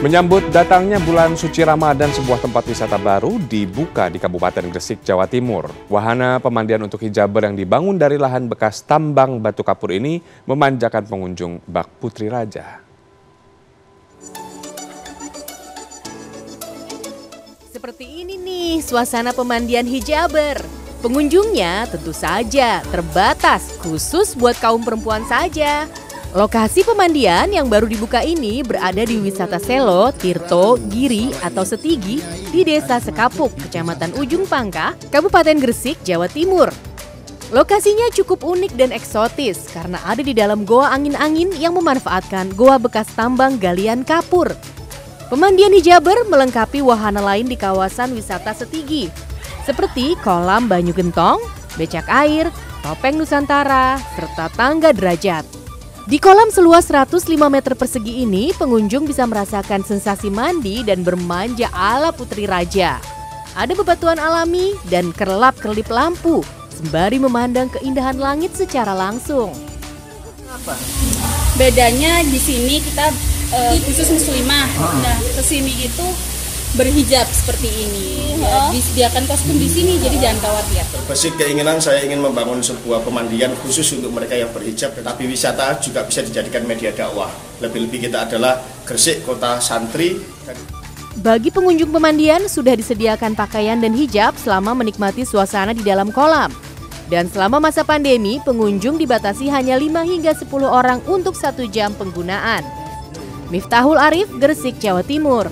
Menyambut datangnya bulan suci Ramadan, sebuah tempat wisata baru dibuka di Kabupaten Gresik, Jawa Timur. Wahana pemandian untuk hijaber yang dibangun dari lahan bekas tambang batu kapur ini memanjakan pengunjung bak Putri Raja. Seperti ini nih suasana pemandian hijaber. Pengunjungnya tentu saja terbatas khusus buat kaum perempuan saja. Lokasi pemandian yang baru dibuka ini berada di wisata Selo, Tirto, Giri atau Setigi di Desa Sekapuk, Kecamatan Ujung Pangka, Kabupaten Gresik, Jawa Timur. Lokasinya cukup unik dan eksotis karena ada di dalam goa angin-angin yang memanfaatkan goa bekas tambang galian kapur. Pemandian hijaber melengkapi wahana lain di kawasan wisata Setigi, seperti kolam banyu gentong, becak air, topeng Nusantara, serta tangga derajat. Di kolam seluas 105 meter persegi ini, pengunjung bisa merasakan sensasi mandi dan bermanja ala putri raja. Ada bebatuan alami dan kerlap-kerlip lampu, sembari memandang keindahan langit secara langsung. Apa? Bedanya di sini kita uh, khusus muslimah. Nah, ke sini itu berhijab seperti ini. Ya, disediakan kostum di sini, jadi jangan khawatir. Basic keinginan saya ingin membangun sebuah pemandian khusus untuk mereka yang berhijab, tetapi wisata juga bisa dijadikan media dakwah. Lebih-lebih kita adalah Gresik, kota santri. Bagi pengunjung pemandian sudah disediakan pakaian dan hijab selama menikmati suasana di dalam kolam. Dan selama masa pandemi, pengunjung dibatasi hanya 5 hingga 10 orang untuk satu jam penggunaan. Miftahul Arif, Gresik, Jawa Timur.